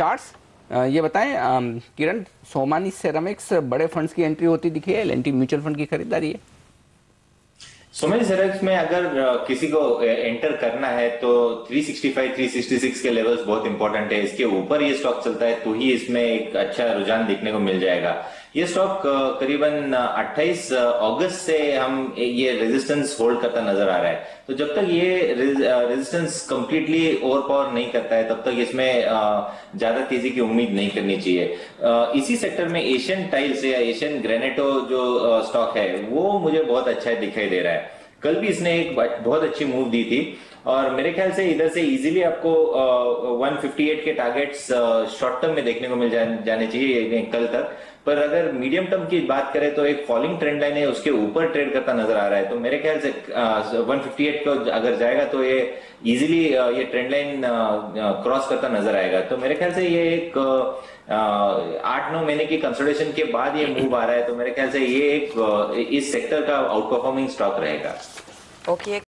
Charts ये बताएँ Kiran Somani ceramics बड़े फंड्स की एंट्री होती दिखी है एल म्यूचुअल फंड की खरीदारी है? सोमेन सेरेक्स में अगर किसी को एंटर करना है तो 365, 366 के लेवल्स बहुत इंपॉर्टेंट है। इसके ऊपर ये स्टॉक चलता है तो ही इसमें एक अच्छा रुझान देखने को मिल जाएगा। ये स्टॉक करीबन 28 अगस्त से हम ये रेजिस्टेंस होल्ड करता नज़र आ रहा है। तो जब तक ये रेजिस्टेंस कंप्लीटली ओवर पावर नहीं करता है तब तक इसमें ज़्यादा तेज़ी की उम्मीद नहीं करनी चाहिए। इसी सेक्टर में एशियन टाइल्स या एशियन ग्रेनेटो जो स्टॉक है वो मुझे बहुत अच्छा दिखाई दे रहा है। कल भी इसने एक बहुत अच्छी मूव दी थी और मेरे ख्याल से इधर से इजीली आपको uh, 158 के टारगेट्स शॉर्ट टर्म में देखने को मिल जा, जाने चाहिए कल तक। पर अगर मीडियम टर्म की बात करें तो एक फॉलिंग ट्रेंड लाइन है, उसके ऊपर ट्रेड करता नज़र आ रहा है। तो मेरे ख्याल से वन फिफ्टी एट को अगर जाएगा तो ये इजीली ये ट्रेंड लाइन क्रॉस करता नज़र आएगा। तो मेरे ख्याल से ये एक आठ नौ महीने की कंसल्टेशन के बाद ये मूव आ रहा है। तो मेरे ख्याल से ये एक इस सेक्टर का आउट परफॉर्मिंग स्टॉक रहेगा। ओके